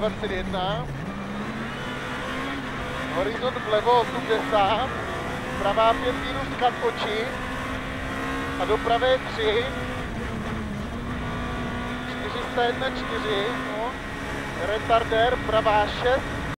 21. Horizont vlevo 80, pravá 5 minus kat oči a do pravé 3. 401 4, no. retardér pravá 6,